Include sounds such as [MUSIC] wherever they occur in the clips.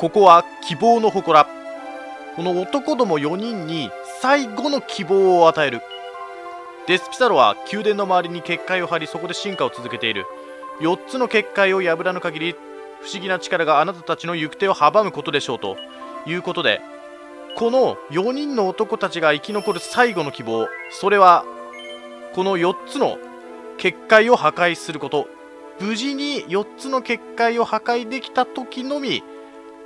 ここは希望の祠。この男ども4人に最後の希望を与える。デスピサロは宮殿の周りに結界を張りそこで進化を続けている。4つの結界を破らぬ限り不思議な力があなたたちの行く手を阻むことでしょうと。いうことでこの4人の男たちが生き残る最後の希望。それはこの4つの結界を破壊すること。無事に4つの結界を破壊できた時のみ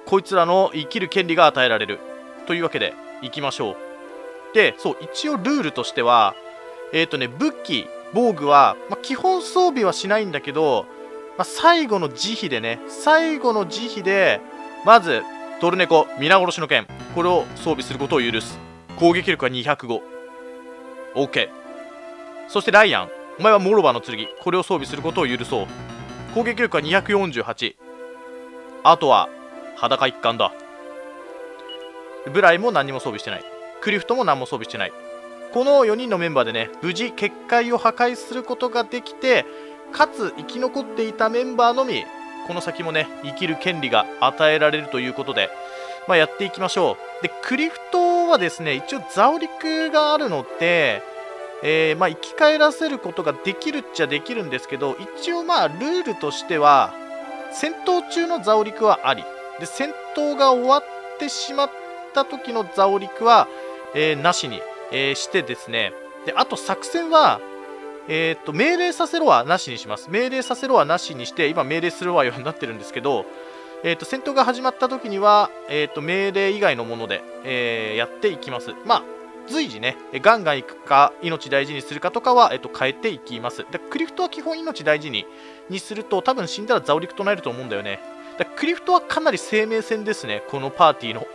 こいつらの生きる権利が与えられる。というわけでいきましょう。でそう一応ルールとしてはえっ、ー、とね武器防具は、まあ、基本装備はしないんだけど、まあ、最後の慈悲でね最後の慈悲でまずトルネコ皆殺しの剣これを装備することを許す。攻撃力は 205OK そしてライアン。お前はモロバの剣これを装備することを許そう。攻撃力は248あとは裸一貫だ。ブライも何も装備してない。クリフトも何も装備してない。この4人のメンバーでね無事結界を破壊することができてかつ生き残っていたメンバーのみこの先もね生きる権利が与えられるということで、まあ、やっていきましょう。でクリフトはですね一応ザオリクがあるのでえー、まあ、生き返らせることができるっちゃできるんですけど一応まあルールとしては戦闘中のザオリクはあり。で戦闘が終わってしまった時のザオリクは、えー、なしに、えー、してですねであと作戦はえー、っと命令させろはなしにします命令させろはなしにして今命令するはようになってるんですけどえーと、戦闘が始まった時には、えーと、命令以外のもので、え、やっていきます。まあ、随時ね、ガンガン行くか、命大事にするかとかは、えっと、変えていきます。でクリフトは基本命大事ににすると、多分死んだらザオリクとなると思うんだよね。だクリフトはかなり生命線ですね、このパーティーの。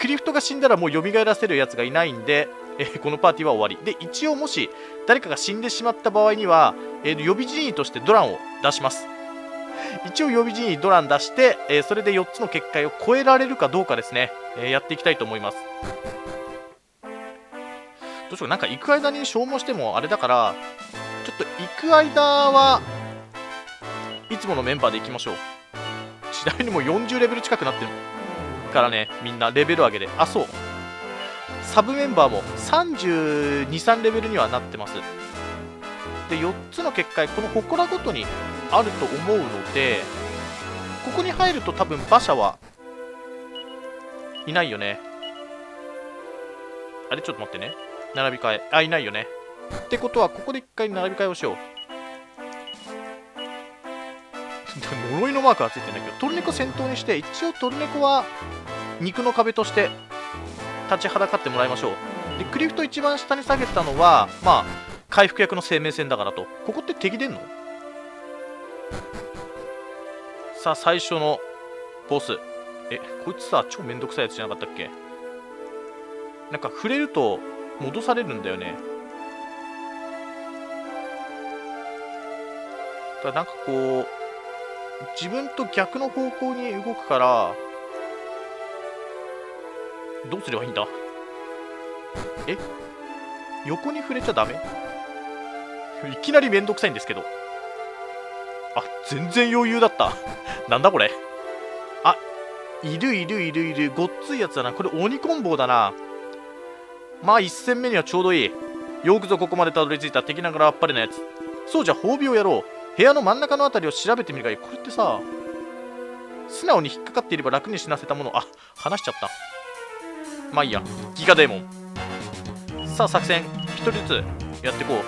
クリフトが死んだらもう蘇らせるやつがいないんで、えー、このパーティーは終わり。で、一応もし誰かが死んでしまった場合には、えー、予備人員としてドランを出します。一応予備人員ドラン出して、えー、それで4つの結界を超えられるかどうかですね、えやっていきたいと思います。どうしようなんか行く間に消耗してもあれだからちょっと行く間はいつものメンバーで行きましょう次第にもう40レベル近くなってるからねみんなレベル上げで。あそう。サブメンバーも323レベルにはなってます。で4つの結界この祠ごとにあると思うのでここに入ると多分馬車はいないよね。あれ？ちょっと待ってね。並び替え。あいないよね。ってことはここで一回並び替えをしよう。呪いのマークがついてるんだけどトルネコ先頭にして一応トルネコは肉の壁として立ちはだかってもらいましょう。でクリフト一番下に下げたのはまあ回復役の生命線だからと。ここって敵出んの？さあ最初のボス。えこいつさ超めんどくさいやつじゃなかったっけ？なんか触れると戻されるんだよね。だなんかこう自分と逆の方向に動くからどうすればいいんだ？え？横に触れちゃダメ？いきなりめんどくさいんですけど。あ全然余裕だった。なんだこれ？あいるいるいるいる。ごっついやつだな。これ鬼コンボだな。まあ1戦目にはちょうどいい。よくぞここまでたどり着いた。敵ながらあっぱれなやつ。そうじゃ褒美をやろう。部屋の真ん中の辺りを調べてみるがいい。これってさ素直に引っかかっていれば楽に死なせたもの。あ話しちゃった。まあいいや。ギガデーモン。さあ作戦。1人ずつやっていこう。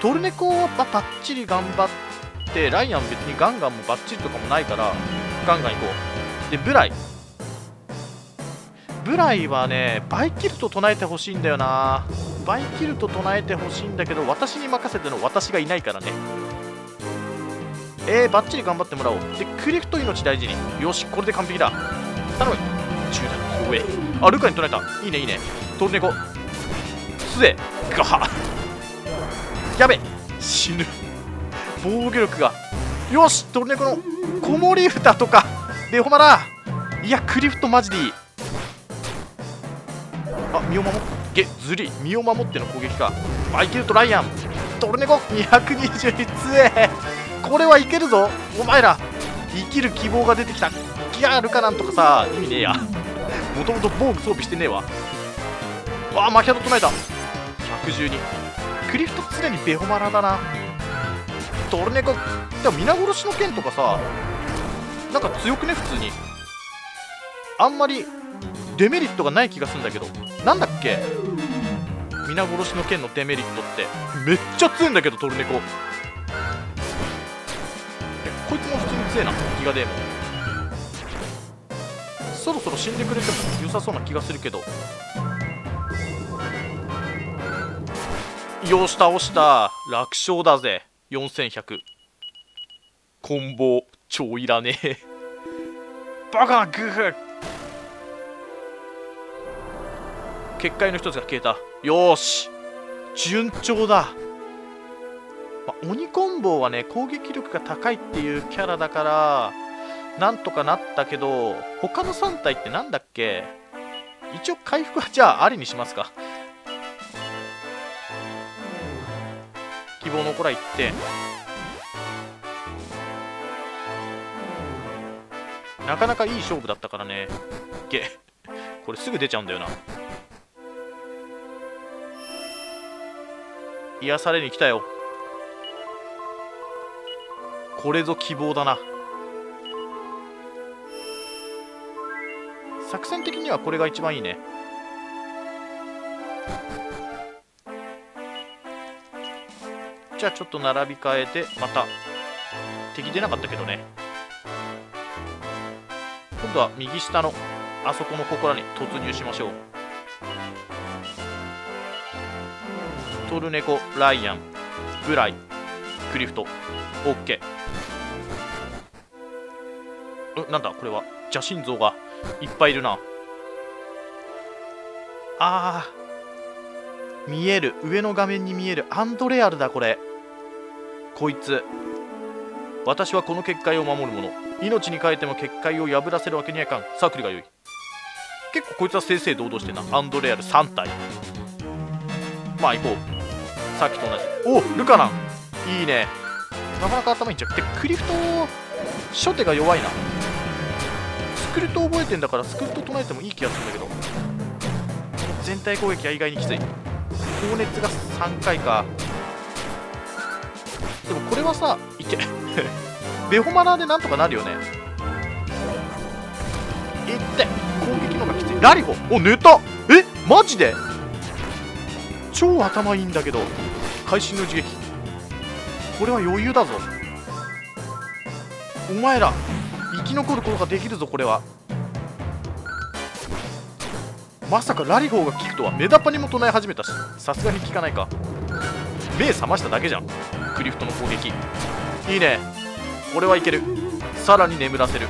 トルネコはバッチリ頑張ってライアン別にガンガンもバッチリとかもないからガンガン行こう。でブライ。ブライはねバイキルト唱えてほしいんだよな。バイキルト唱えてほしいんだけど私に任せての私がいないからね。えー、バッチリ頑張ってもらおう。でクリフト命大事に。よしこれで完璧だ。頼む。10段上。あルカに唱えた。いいねいいね。トルネコすえガハ。やべ。死ぬ。防御力が。よしトルネコの。子守歌とか。でほまら。いやクリフトマジでいい。あ身を守ってずり。身を守っての攻撃か。バイキルトライアン。トルネコ221杖これはいけるぞ。お前ら生きる希望が出てきた。ギャルかなんとかさ。意味ねえや。もともと防具装備してねえわ。わあマキャド唱えた。112クリフト常にベホマラだな。トルネコでも皆殺しの剣とかさなんか強くね？普通に。あんまりデメリットがない気がするんだけど。なんだっけ？皆殺しの剣のデメリットって。めっちゃ強いんだけどトルネコいつも普通に強えな。ギガデーモン。そろそろ死んでくれても良さそうな気がするけど。よし倒した。楽勝だぜ。4100コンボ超いらねえ。バカなグー結界の一つが消えた。よし。順調だ、まあ鬼コンボはね攻撃力が高いっていうキャラだからなんとかなったけど他の3体ってなんだっけ？一応回復はじゃあありにしますか。希望の子ら行って。なかなかいい勝負だったからね。げこれすぐ出ちゃうんだよな。癒されに来たよ。これぞ希望だな。作戦的にはこれが一番いいね。じゃあちょっと並び替えてまた。敵出なかったけどね。今度は右下のあそこの祠に突入しましょう。トルネコライアンブライクリフトオッケー。なんだこれは。邪神像がいっぱいいるな。あー見える。上の画面に見える。アンドレアルだこれ。こいつ。私はこの結界を守る者。命に変えても結界を破らせるわけにはいかん。さあ来るがよい。結構こいつは正々堂々してな。アンドレアル3体。まあ行こう。さっきと同じ。おルカナン。いいね。なかなか頭いいんちゃう。でクリフト初手が弱いな。クルト覚えてんだからスクルト唱えてもいい気がするんだけど。全体攻撃は意外にきつい。高熱が3回か。でもこれはさいけ。[LAUGHS] ベホマラーでなんとかなるよね。いって。攻撃の方がきつい。ラリホ。お寝た。えマジで？超頭いいんだけど。会心の一撃。これは余裕だぞ。お前ら。き残ることができるぞこれは。まさかラリホーが効くとは。メダパにも唱え始めたし。さすがに効かないか。目覚ましただけじゃん。クリフトの攻撃。いいね。これはいける。さらに眠らせる。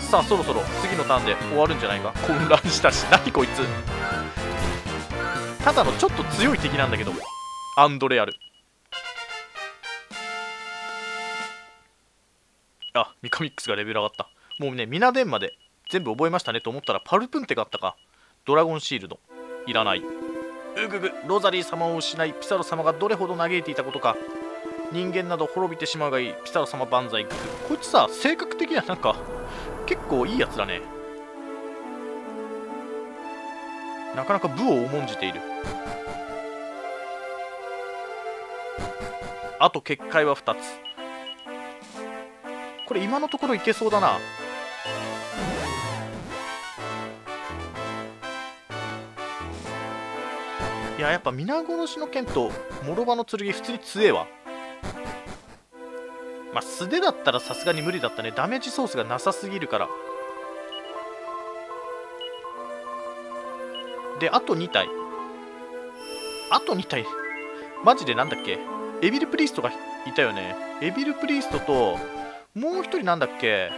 さあそろそろ。次のターンで終わるんじゃないか。混乱したし。何こいつ。ただのちょっと強い敵なんだけど。アンドレアル。あミカミックスがレベル上がった。もうねミナデンまで全部覚えましたねと思ったらパルプンテがあったか。ドラゴンシールド。いらない。うぐぐロザリー様を失いピサロ様がどれほど嘆いていたことか。人間など滅びてしまうがいいピサロ様万歳。こいつさ性格的にはなんか結構いいやつだね。なかなか部を重んじている。あと結界は2つ。これ今のところいけそうだな。ややっぱ皆殺しの剣と諸刃の剣普通に強えわ。まあ素手だったらさすがに無理だったね。ダメージソースがなさすぎるから。であと2体。あと2体。マジでなんだっけ？エビルプリストがいたよね。エビルプリストともう1人なんだっけ？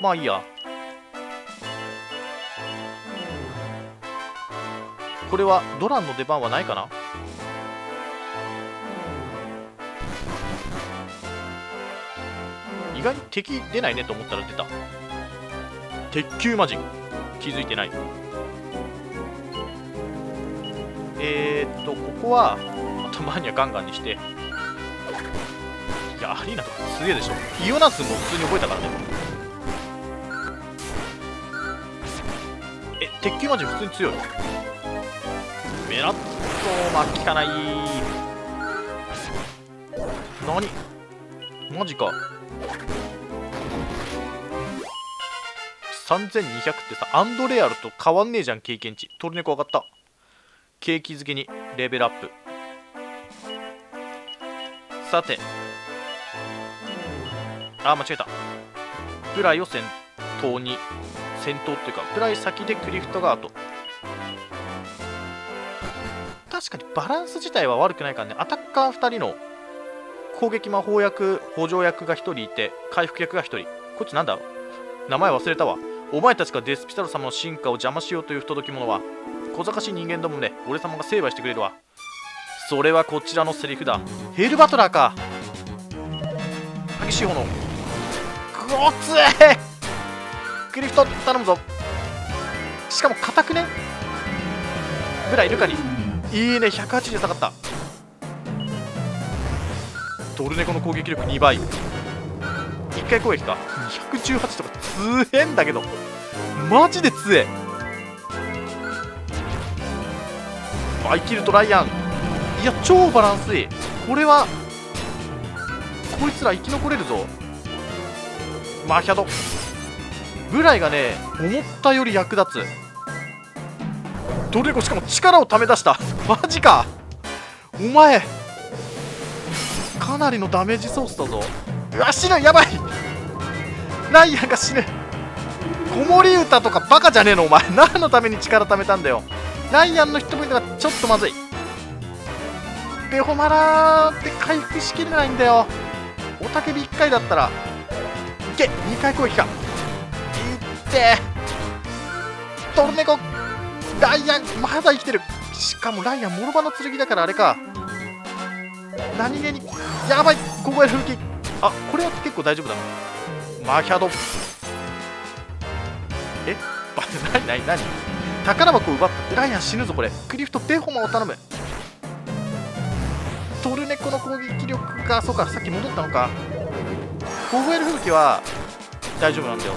まあいいや。これはドランの出番はないかな？意外に敵出ないねと思ったら出た。鉄球魔人気づいてない。えー、っとここは頭にはガンガンにして。アリーナとかすげえでしょ。イオナスも普通に覚えたからね。え鉄球マジ普通に強いメラッとまあ効かない何？マジか。3200ってさアンドレアルと変わんねえじゃん経験値。トルネコ上がった。景気づけにレベルアップ。さてあ間違えた。プライを先頭に先頭っていうかプライ先でクリフトガート。確かにバランス自体は悪くないからね。アタッカー2人の攻撃魔法役補助役が1人いて回復役が1人。こっちなんだ名前忘れたわ。お前たちがデスピタロ様の進化を邪魔しようという不届き者は小賢しい人間どもね。俺様が成敗してくれるわ。それはこちらのセリフだ。ヘルバトラーか。激しい炎くおつえクリフト頼むぞ。しかも硬くね？ぐらいいるかに。いいね。180下がった。トルネコの攻撃力2倍。1回攻撃か。218とか強えんだけど。マジで強え。バイキルとライアン。いや超バランスいい。これはこいつら生き残れるぞ。マヒャド。ブライがね思ったより役立つ。トルネコしかも力をため出した。マジか。お前かなりのダメージソースだぞ。うわ死ぬやばい。ライアンが死ぬ。子守歌とかバカじゃねえのお前。何のために力貯めたんだよ。ライアンのヒットポイントがちょっとまずい。ベホマラーって回復しきれないんだよ。おたけび1回だったら。け2回攻撃か。いってトルネコライアンまだ生きてる。しかもライアンモロバの剣だからあれか。何気にやばい。ここへ風紀あこれは結構大丈夫だな。マヒャド。え？ば [LAUGHS] 何何何？宝箱を奪った。ライアン死ぬぞこれ。クリフトベホマを頼む。トルネコの攻撃力がそうかさっき戻ったのか。凍える吹雪は大丈夫なんだよ。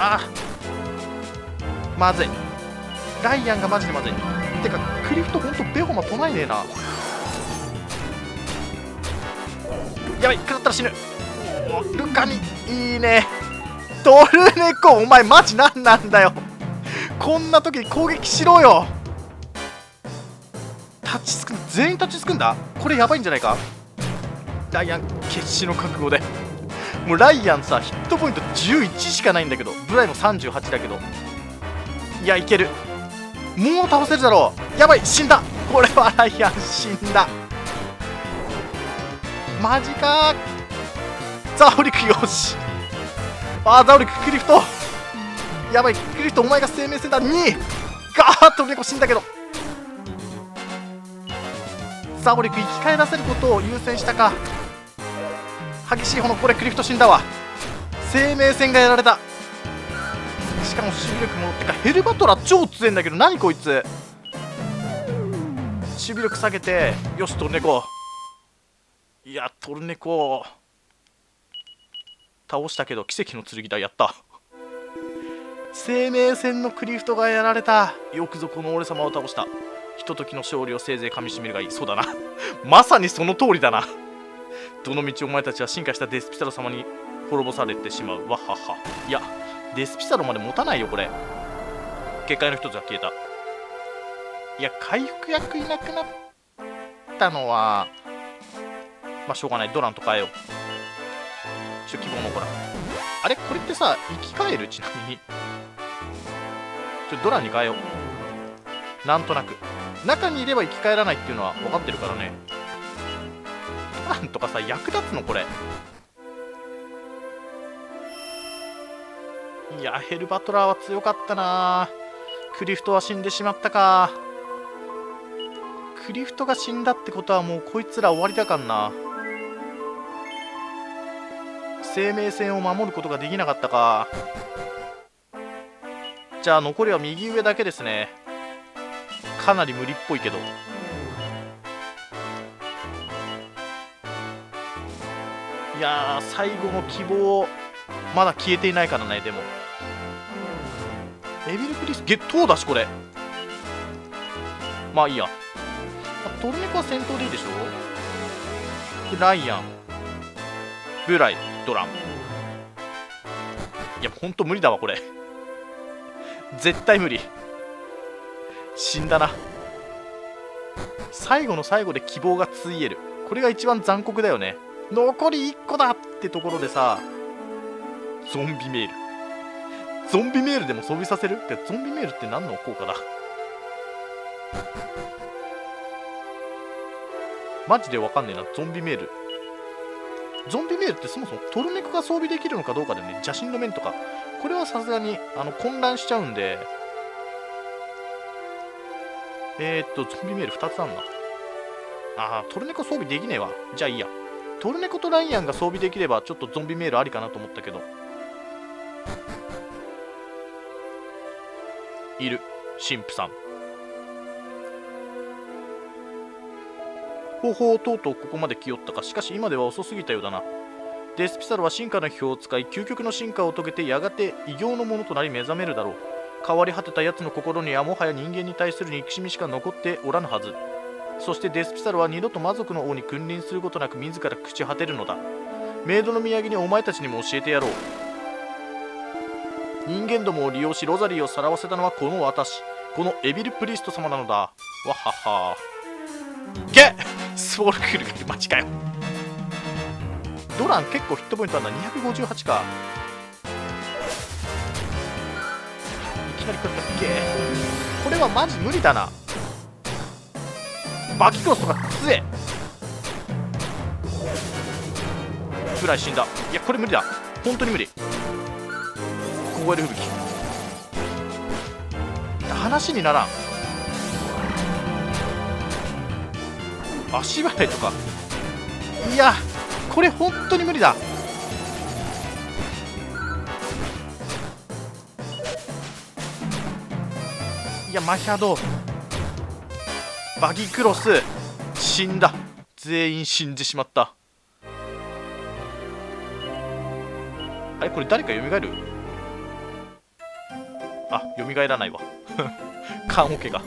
あまずい。ライアンがマジでまずい。てかクリフトほんとベホマ唱えねえな。やばい食らったら死ぬ。ルカにいいね。トルネコお前マジ何なんだよ。こんな時に攻撃しろよ。立ちつく全員立ちつくんだ。これやばいんじゃないか。ライアン決死の覚悟で。もうライアンさヒットポイント11しかないんだけど。ブライも38だけど。いやいける。もう倒せるだろう。やばい死んだ。これはライアン死んだ。マジか。ザオリクよし。あーザオリククリフト。やばいクリフトお前が生命線だ。2ガーッと猫死んだけど。ザオリク生き返らせることを優先したか。激しい炎これクリフト死んだわ。生命線がやられた。しかも守備力戻ってかヘルバトラ超強いんだけど何こいつ。守備力下げてよしトルネコいやトルネコ倒したけど奇跡の剣だやった。生命線のクリフトがやられた。よくぞこの俺様を倒した。ひとときの勝利をせいぜいかみしめるがいい。そうだな。まさにその通りだな。どの道お前たちは進化したデスピサロ様に滅ぼされてしまう。わはは。いやデスピサロまで持たないよこれ。結界の一つが消えた。いや回復薬いなくなったのはまあしょうがない。ドランと変えよう。ちょ希望のほらあれ？これってさ生き返る？ちなみに。ちょドランに変えよう。なんとなく。中にいれば生き返らないっていうのは分かってるからね。ランとかさ役立つの？これ。いやヘルバトラーは強かったな。クリフトは死んでしまったか。クリフトが死んだってことはもうこいつら終わりだかんな。生命線を守ることができなかったか。じゃあ残りは右上だけですね。かなり無理っぽいけど。いやー最後の希望まだ消えていないからねでも。エビルプリスゲットだしこれ。まあいいや。トルネコは戦闘でいいでしょ？ライアン。ブライ。ドランいやほんと無理だわこれ。絶対無理。死んだな。最後の最後で希望がついえる。これが一番残酷だよね残り1個だってところでさゾンビメール。ゾンビメールでも装備させる？ってゾンビメールって何の効果だ？マジでわかんねえなゾンビメール。ゾンビメールってそもそもトルネコが装備できるのかどうかでね。邪神の面とか。これはさすがにあの混乱しちゃうんで。えー、っとゾンビメール2つあんな。あートルネコ装備できねえわ。じゃあいいや。トルネコとライアンが装備できればちょっとゾンビメールありかなと思ったけど。いる神父さん。方法をとうとうここまで来よったか。しかし今では遅すぎたようだな。デスピサロは進化の秘宝を使い究極の進化を遂げてやがて異形のものとなり目覚めるだろう。変わり果てた奴の心にはもはや人間に対する憎しみしか残っておらぬはず。そしてデスピサロは二度と魔族の王に君臨することなく自ら朽ち果てるのだ。メイドの土産にお前たちにも教えてやろう。人間どもを利用しロザリーをさらわせたのはこの私。このエビルプリスト様なのだ。わはは。いけスポールクルがマジかよ。ドラン結構ヒットポイントあるな。258か。いきなり食ったっけ。これはマジ無理だな。バキクロスとか強え。ぐらい死んだ。いやこれ無理だ。本当に無理。凍える吹雪。話にならん。足払いとか。いやこれ本当に無理だ。いやマヒャド。バギクロス死んだ。全員死んでしまった。あれこれ誰か蘇る？あ蘇らないわ。[LAUGHS] 棺桶が。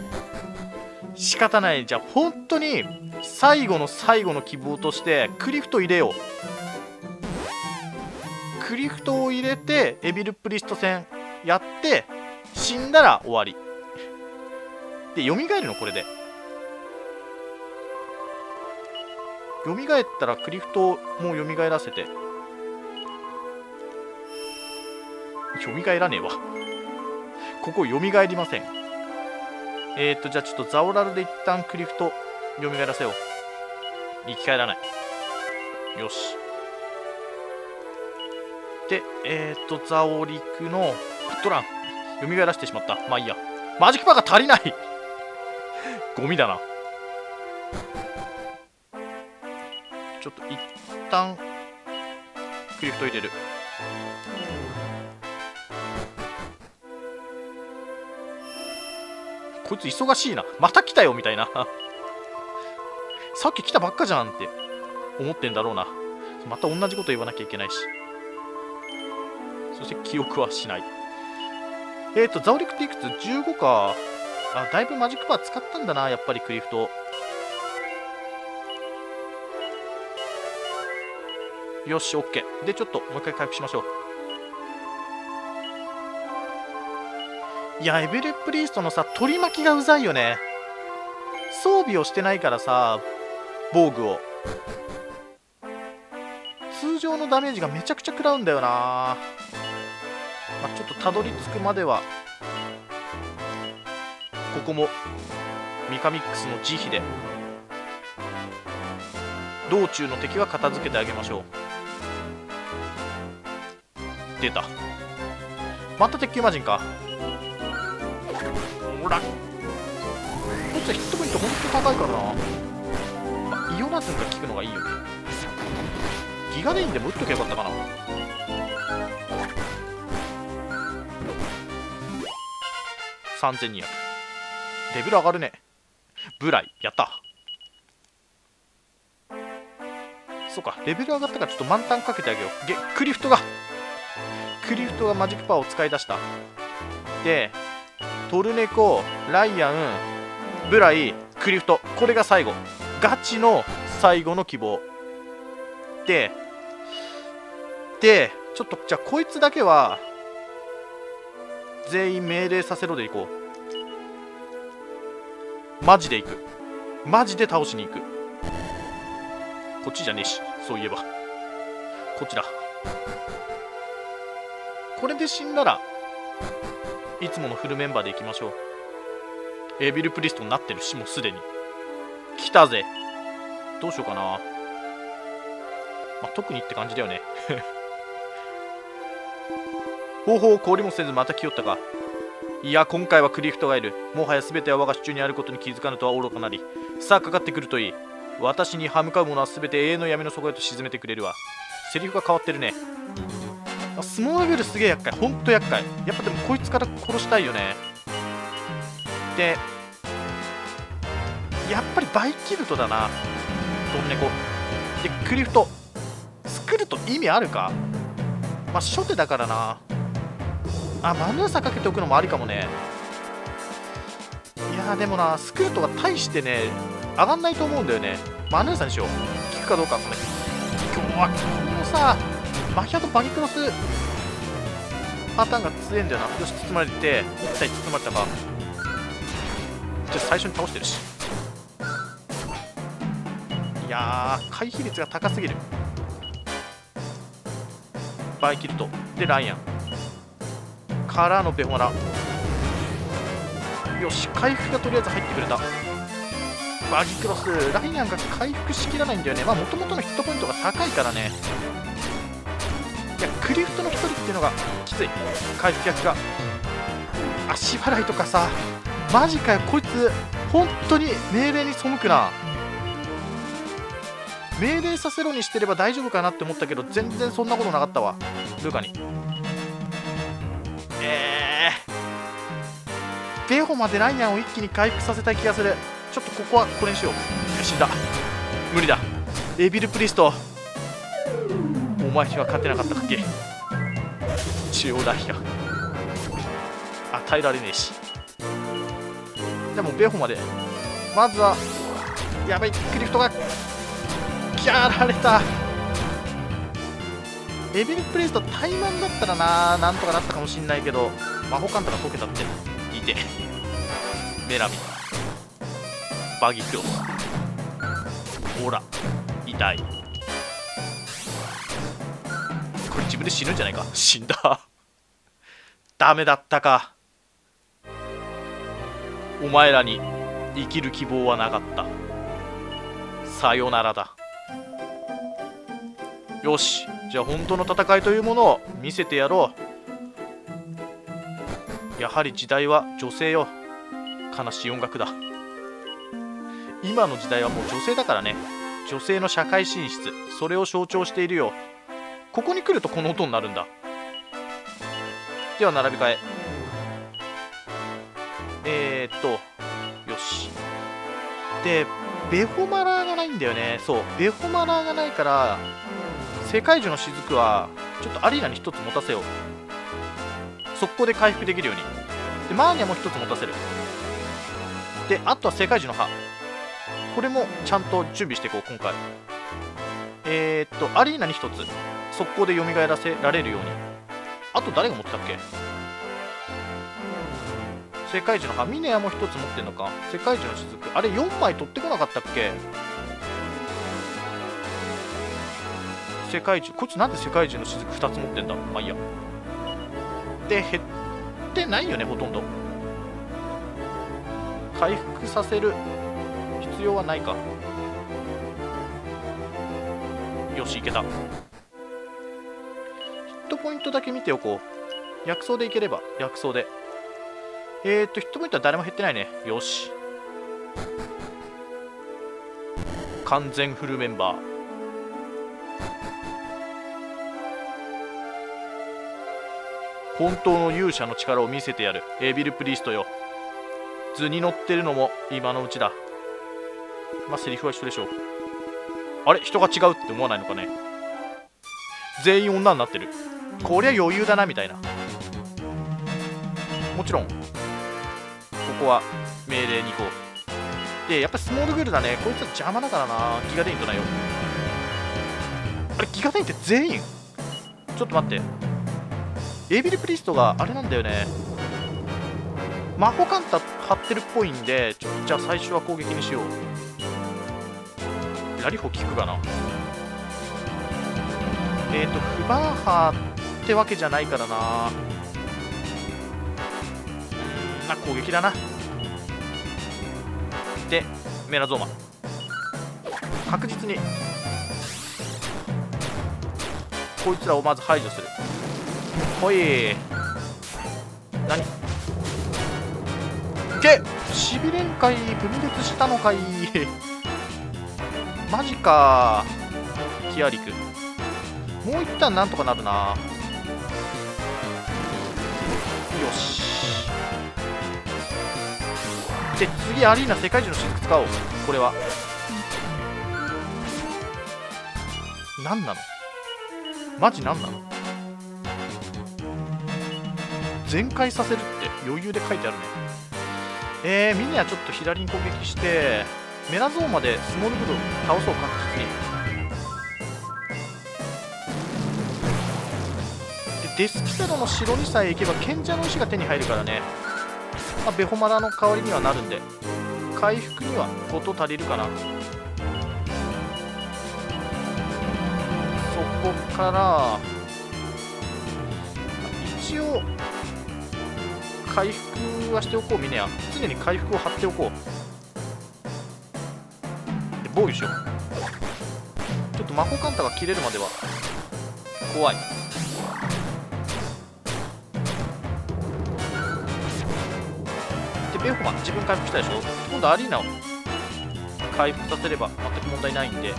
仕方ない。じゃあ本当に最後の最後の希望としてクリフト入れよう。クリフトを入れてエビルプリスト戦やって死んだら終わり。で蘇るのこれで。蘇ったらクリフトもう蘇らせて。蘇らねえわ。ここ蘇りません。えー、っとじゃあちょっとザオラルで一旦クリフト蘇らせよう。生き返らない。よし。でえー、っとザオリクのフットラン。蘇らせてしまった。まあいいや。マジックパーが足りない。ゴミだな。ちょっと一旦クリフト入れる。こいつ忙しいな。また来たよみたいな。さっき来たばっかじゃんって思ってんだろうな。また同じこと言わなきゃいけないし。そして記憶はしない。えっ、ー、とザオリクっていくつ ?15 か。あだいぶマジックパー使ったんだなやっぱりクリフト。よし OK でちょっともう一回回復しましょう。いやエベレプリーストのさ取り巻きがうざいよね。装備をしてないからさ防具を。通常のダメージがめちゃくちゃ食らうんだよな、まあ、ちょっとたどり着くまでは。ここもミカミックスの慈悲で道中の敵は片付けてあげましょう。出た。また鉄球魔人か。ほら。こいつはヒットポイント本当に高いからな、まあ、イオナズンが効くのがいいよね。ギガデインでも打っとけばよかったかな。3200レベル上がるね。ブライ。やった。そうか。レベル上がったからちょっと満タンかけてあげよう。ゲクリフトが。クリフトがマジックパワーを使い出した。でトルネコライアンブライクリフト。これが最後。ガチの最後の希望。ででちょっとじゃあこいつだけは全員命令させろでいこう。マジで行く。マジで倒しに行く。こっちじゃねえしそういえば。こっちだ。これで死んだらいつものフルメンバーでいきましょう。エビルプリストになってるしもうすでに。来たぜ。どうしようかな。まあ、特にって感じだよね。[LAUGHS] 方法を氷もせずまた来よったか。いや今回はクリフトがいる。もはや全ては我が手中にあることに気づかぬとは愚かなり。さあかかってくるといい。私に歯向かうものは全て永遠の闇の底へと沈めてくれるわ。セリフが変わってるね。あスモーレベルすげえ厄介。ほんと厄介。やっぱでもこいつから殺したいよね。でやっぱりバイキルトだな。トンネコ。でクリフト。作ると意味あるか？まあ初手だからな。あマヌーサかけておくのもありかもね。いやでもなスクートが大してね上がんないと思うんだよね。マヌーサにしよう。効くかどうかこれ今日はこのさマヒアとバギクロスパターンが強いんだよな。よし包まれて一体包まれたか。じゃ最初に倒してるし。いやー回避率が高すぎる。バイキルト。でライアン。からのベホマラ。よし回復がとりあえず入ってくれた。バギクロス。ライアンが回復しきらないんだよね。まあもともとのヒットポイントが高いからね。いやクリフトの1人っていうのがきつい。回復役が。足払いとかさマジかよ。こいつ本当に命令に背くな。命令させろにしてれば大丈夫かなって思ったけど全然そんなことなかったわ。ルカに。えー。ベホまでライアンを一気に回復させたい気がする。ちょっとここはこれにしよう。死んだ。無理だ。エビルプリスト。前には勝てなかったっけ。中央ダイヤ与えられねえし。でもベホまで。まずはやばいクリフトがやられた。エビルプリスト怠慢だったらななんとかなったかもしんないけど魔法カンタが解けたって。いて。メラミバギクロスほら痛い。自分で死ぬんじゃないか？死んだ。[LAUGHS] ダメだったか。お前らに生きる希望はなかった。さよならだ。よし。じゃあ本当の戦いというものを見せてやろう。やはり時代は女性よ。悲しい音楽だ。今の時代はもう女性だからね。女性の社会進出。それを象徴しているよ。ここに来るとこの音になるんだ。では並び替え。えー、っとよし。でベホマラーがないんだよね。そう。ベホマラーがないから世界樹の雫はちょっとアリーナに1つ持たせよう。速攻で回復できるように。でマーニャも1つ持たせる。であとは世界樹の葉。これもちゃんと準備していこう今回。えー、っとアリーナに1つ。速攻で蘇らせられるように。あと誰が持ってたっけ？世界樹の葉ミネアも1つ持ってんのか。世界樹の雫。あれ4枚取ってこなかったっけ？世界中こいつなんで世界中の雫2つ持ってんだ？まあいいや。で減ってないよねほとんど。回復させる必要はないか。よしいけた。ポイントだけ見ておこう。薬草でいければ薬草で。えー、っとヒットポイントは誰も減ってないね。よし。完全フルメンバー。本当の勇者の力を見せてやる。エビル・プリストよ。図に乗ってるのも今のうちだ。まあセリフは一緒でしょう。あれ？人が違うって思わないのかね？全員女になってる。こりゃ余裕だなみたいな。もちろんここは命令に行こう。でやっぱスモールグールだね。こいつは邪魔だからな。ギガデインとないよ。あれギガデインって全員？ちょっと待って。エイビルプリストがあれなんだよね。魔法カンタ張ってるっぽいんでちょじゃあ最初は攻撃にしよう。ラリホ効くかな。えっ、ー、とフバーハーってわけじゃないからな。な攻撃だな。でメラゾーマ。確実に。こいつらをまず排除する。ほい。何？けしびれんかい分裂したのかい。マジか。キアリク。もう一旦なんとかなるな。で次アリーナ世界中の雫使おう。これは。何なの？マジ何なの？全開させるって余裕で書いてあるね。えー、ミニはちょっと左に攻撃してメラゾーンまでスモールブル倒そう確実にでデスキサロの城にさえ行けば賢者の石が手に入るからね、まあ、ベホマラの代わりにはなるんで回復には事足りるかなそこから一応回復はしておこうミネア常に回復を張っておこう。で防御しよう。ちょっと魔法カンタが切れるまでは怖い。でベホマ自分回復したでしょ？今度アリーナを回復させれば全く問題ないんで。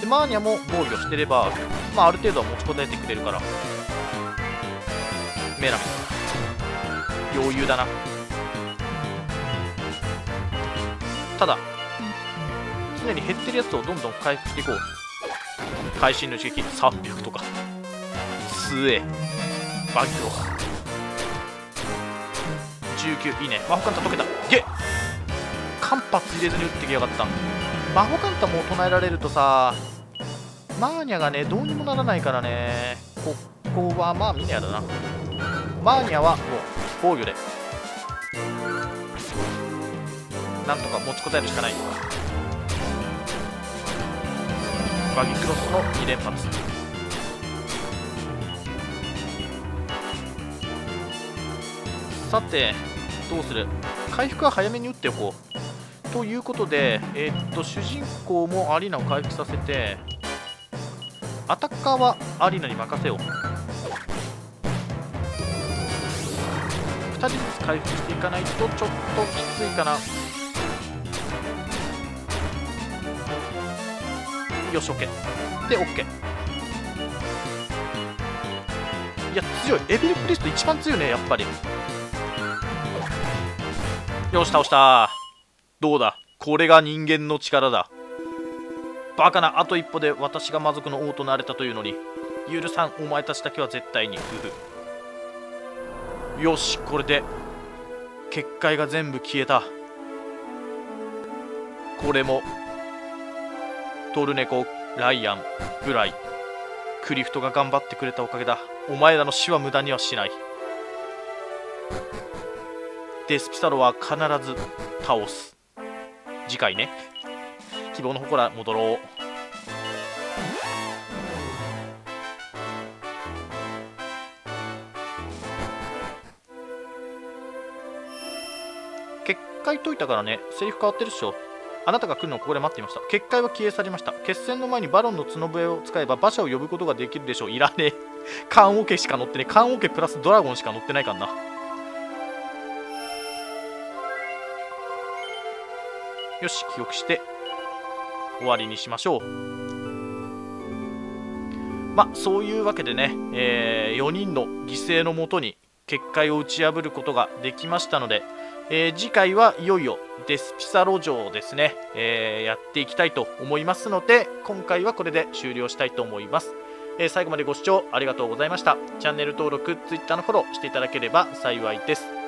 でマーニャも防御してれば、まあ、ある程度は持ちこたえてくれるから。メラミ余裕だな。ただ常に減ってるやつをどんどん回復していこう。会心の一撃300とか。すえバンキロ19いいね。魔法カンタ解けた。ゲ間髪入れずに打ってきやがった。魔法カンタも唱えられるとさマーニャがねどうにもならないからね。ここはまあミネアだな。マーニャはもう防御で。なんとか持ちこたえるしかない。バギクロスの2連発。さてどうする？回復は早めに打っておこう。ということで、えー、っと主人公もアリーナを回復させてアタッカーはアリーナに任せよう。2人ずつ回復していかないとちょっときついかな。よし OK で OK いや強い。エビルプリスト一番強いねやっぱり。よし倒した。どうだ？これが人間の力だ。バカなあと一歩で私が魔族の王となれたというのに。許さんお前たちだけは絶対に。夫婦よしこれで。結界が全部消えた。これも。トルネコライアンブライ。クリフトが頑張ってくれたおかげだ。お前らの死は無駄にはしない。デスピサロは必ず倒す。次回ね。希望の祠戻ろう。結界解いたからねセリフ変わってるっしょ。あなたが来るのをここで待っていました。結界は消え去りました。決戦の前にバロンの角笛を使えば馬車を呼ぶことができるでしょう。いらねえ。缶オケしか乗ってね缶オケプラスドラゴンしか乗ってないからな。よし記憶して終わりにしましょう。まあそういうわけでね、えー、4人の犠牲のもとに結界を打ち破ることができましたのでえー次回はいよいよデスピサロ城をですね、えーやっていきたいと思いますので今回はこれで終了したいと思います、えー最後までご視聴ありがとうございました。チャンネル登録 Twitter のフォローしていただければ幸いです。